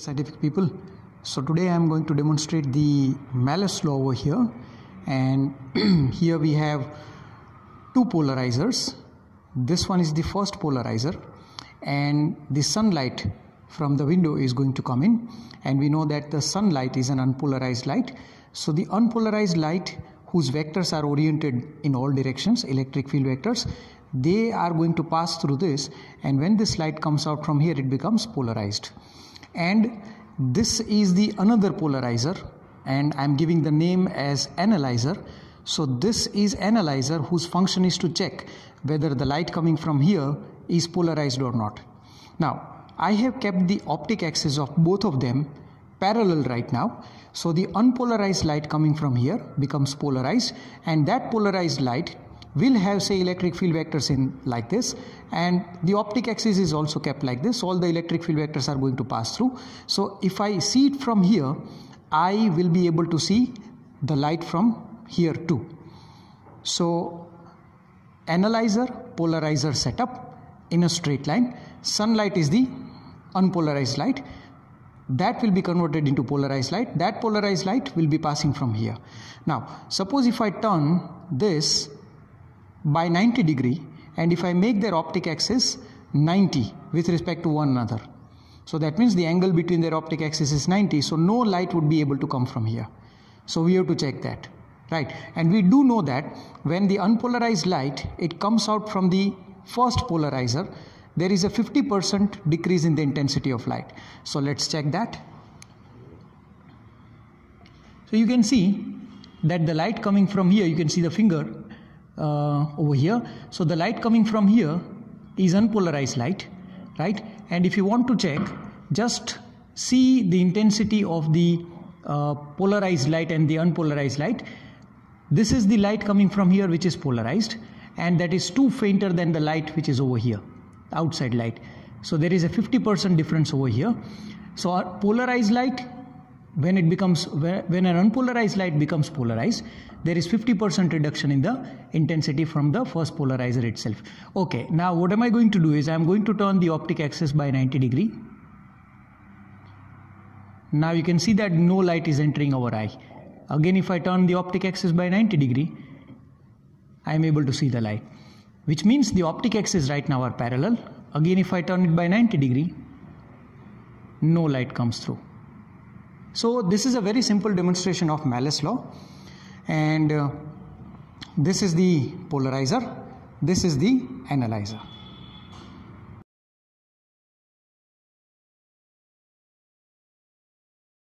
scientific people. So today i am going to demonstrate the malus law over here. And here we have two polarizers. This one is the first polarizer. And the sunlight from the window is going to come in. And we know that the sunlight is an unpolarized light. So the unpolarized light whose vectors are oriented in all directions electric field vectors they are going to pass through this. And when this light comes out from here it becomes polarized and this is the another polarizer and I'm giving the name as analyzer. So this is analyzer whose function is to check whether the light coming from here is polarized or not. Now I have kept the optic axis of both of them parallel right now. So the unpolarized light coming from here becomes polarized and that polarized light will have say electric field vectors in like this and the optic axis is also kept like this. All the electric field vectors are going to pass through. So if I see it from here I will be able to see the light from here too. So analyzer polarizer setup in a straight line. Sunlight is the unpolarized light. That will be converted into polarized light. That polarized light will be passing from here. Now suppose if I turn this by 90 degree and if I make their optic axis 90 with respect to one another. So that means the angle between their optic axis is 90 so no light would be able to come from here. So we have to check that right and we do know that when the unpolarized light it comes out from the first polarizer there is a 50% decrease in the intensity of light. So let's check that. So you can see that the light coming from here you can see the finger over here. So the light coming from here is unpolarized light right? And if you want to check just see the intensity of the uh, polarized light and the unpolarized light. This is the light coming from here which is polarized and that is two fainter than the light which is over here outside light. So there is a 50% difference over here. So our polarized light when it becomes when an unpolarized light becomes polarized there is 50% reduction in the intensity from the first polarizer itself. Okay now what am i going to do is i am going to turn the optic axis by 90 degree. Now you can see that no light is entering our eye. Again if i turn the optic axis by 90 degree i am able to see the light which means the optic axis right now are parallel. Again if i turn it by 90 degree no light comes through so this is a very simple demonstration of Malus law and uh, this is the polarizer, this is the analyzer.